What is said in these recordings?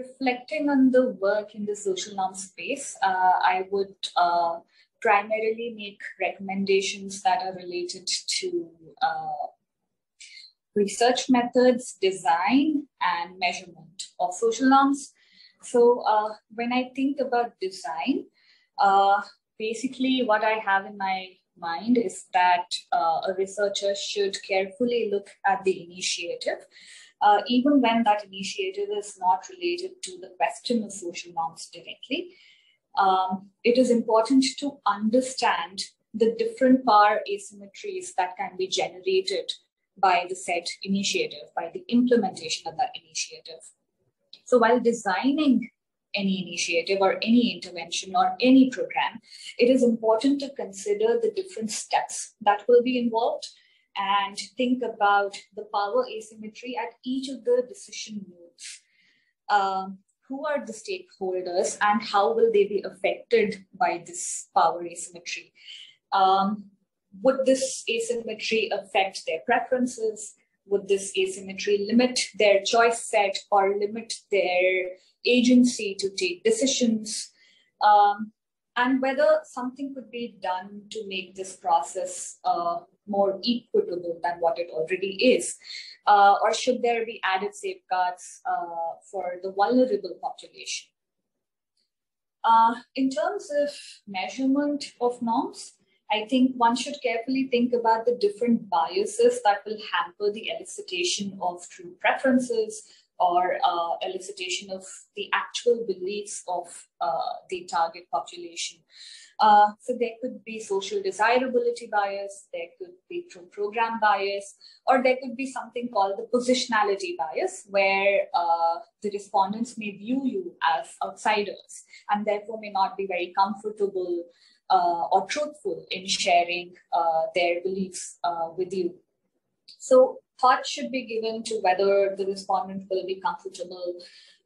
reflecting on the work in the social norm space, uh, I would uh, primarily make recommendations that are related to uh, research methods, design, and measurement of social norms. So uh, when I think about design, uh, basically what I have in my mind is that uh, a researcher should carefully look at the initiative, uh, even when that initiative is not related to the question of social norms directly. Um, it is important to understand the different power asymmetries that can be generated by the said initiative, by the implementation of that initiative. So while designing any initiative or any intervention or any program, it is important to consider the different steps that will be involved and think about the power asymmetry at each of the decision nodes. Um, who are the stakeholders and how will they be affected by this power asymmetry? Um, would this asymmetry affect their preferences? Would this asymmetry limit their choice set or limit their agency to take decisions? Um, and whether something could be done to make this process uh, more equitable than what it already is? Uh, or should there be added safeguards uh, for the vulnerable population? Uh, in terms of measurement of norms, I think one should carefully think about the different biases that will hamper the elicitation of true preferences or uh, elicitation of the actual beliefs of uh, the target population. Uh, so there could be social desirability bias, there could be program bias, or there could be something called the positionality bias, where uh, the respondents may view you as outsiders and therefore may not be very comfortable uh, or truthful in sharing uh, their beliefs with you. So thought should be given to whether the respondent will be comfortable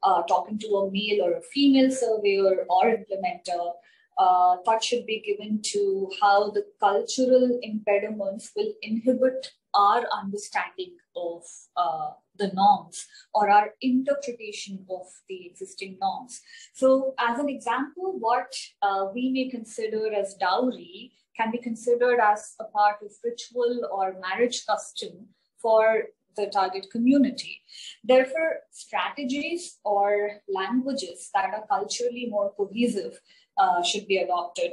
uh, talking to a male or a female surveyor or implementer. Uh, thought should be given to how the cultural impediments will inhibit our understanding of uh, the norms or our interpretation of the existing norms. So, as an example, what uh, we may consider as dowry can be considered as a part of ritual or marriage custom for the target community. Therefore, strategies or languages that are culturally more cohesive uh, should be adopted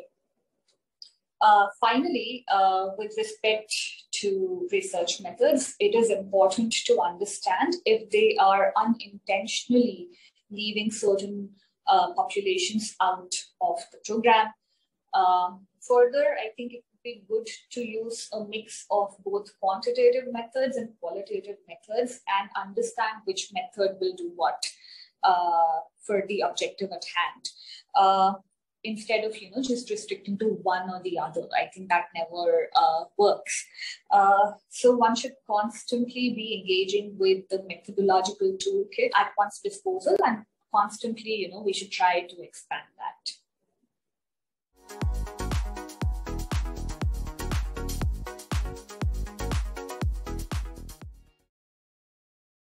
uh, finally, uh, with respect to research methods, it is important to understand if they are unintentionally leaving certain uh, populations out of the program. Um, further, I think it would be good to use a mix of both quantitative methods and qualitative methods and understand which method will do what uh, for the objective at hand. Uh, instead of you know just restricting to one or the other i think that never uh, works uh, so one should constantly be engaging with the methodological toolkit at one's disposal and constantly you know we should try to expand that Thank you